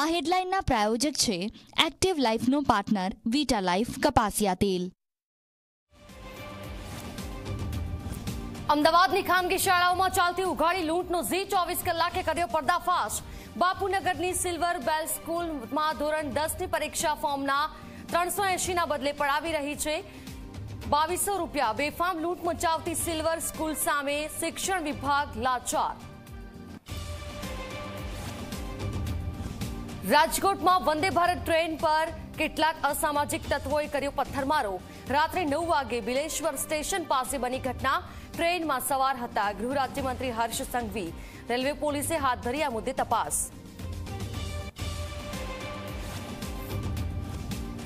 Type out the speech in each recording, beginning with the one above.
આ હેડલાઇનના પ્રાયોજક છે એક્ટિવ લાઈફનો પાર્ટનર વીટા લાઈફ કપાસિયા તેલ. અમદાવાદની ખાનગી શાળાઓમાં ચાલતી ઉઘાડી લૂંટનો ઝી ચોવીસ કલાકે કર્યો પર્દાફાશ. બાપુનગરની સિલ્વર બેલ સ્કૂલમાં ધોરણ દસની પરીક્ષા ફોર્મના ત્રણસો એંશીના બદલે પડાવી રહી છે. બાવીસો રૂપિયા બેફામ લૂંટ મચાવતી સિલ્વર સ્કૂલ સામે શિક્ષણ વિભાગ લાચાર. રાજકોટમાં વંદે ભારત ટ્રેન પર કેટલાક અસામાજિક તત્વોએ કર્યો પથ્થરમારો. રાત્રે નવ વાગે બિલેશ્વર સ્ટેશન પાસે બની ઘટના. ટ્રેનમાં સવાર હતા ગૃહ રાજ્યમંત્રી હર્ષ સંઘવી. રેલવે પોલીસે હાથ ધરી આ મુદ્દે તપાસ.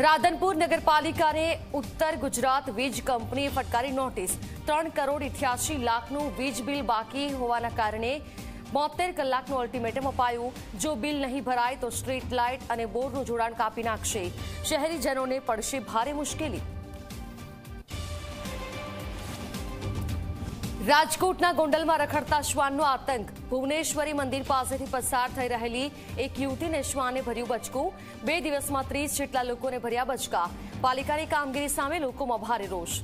રાધનપુર નગરપાલિકાને ઉત્તર ગુજરાત વીજ કંપનીએ ફટકારી નોટિસ. ત્રણ કરોડ ઇઠ્યાસી લાખનું વીજ બિલ બાકી હોવાના કારણે બોતેર કલાકનું અલ્ટિમેટમ અપાયું. જો બિલ નહીં ભરાય તો સ્ટ્રીટ લાઇટ અને બોર્ડનું જોડાણ કાપી નાખશે. શહેરીજનોને પડશે ભારે મુશ્કેલી. રાજકોટના ગોંડલમાં રખડતા શ્વાનનો આતંક. ભુવનેશ્વરી મંદિર પાસેથી પસાર થઈ રહેલી એક યુવતીને શ્વાને ભર્યું બચકું. બે દિવસમાં ત્રીસ જેટલા લોકોને ભર્યા બચકા. પાલિકાની કામગીરી સામે લોકોમાં ભારે રોષ.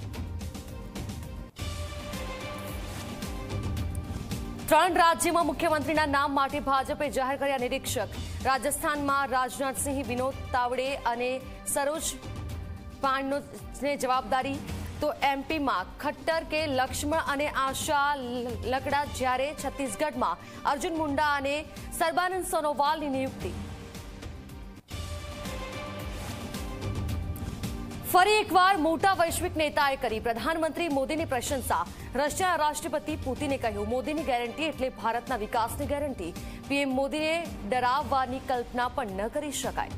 ત્રણ રાજ્યમાં મુખ્યમંત્રીના નામ માટે ભાજપે જાહેર કર્યા નિરીક્ષક. રાજસ્થાનમાં રાજનાથસિંહ, વિનોદ તાવડે અને સરોજ પાંડને જવાબદારી. તો એમપીમાં ખટ્ટર કે લક્ષ્મણ અને આશા લકડા જ્યારે છત્તીસગઢમાં અર્જુન મુંડા અને સર્બાનંદ સોનોવાલની નિયુક્તિ. ફરી એકવાર મોટા વૈશ્વિક નેતાએ કરી. પ્રધાનમંત્રી મોદીની પ્રશંસા. રશિયાના રાષ્ટ્રપતિ પુતિને કહ્યું, મોદીની ગેરંટી એટલે ભારતના વિકાસની ગેરંટી. પીએમ મોદીને ડરાવવાની કલ્પના પણ ન કરી શકાય.